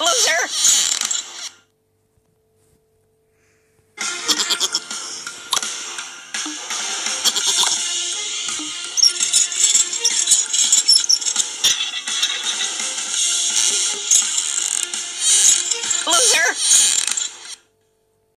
Loser! Loser!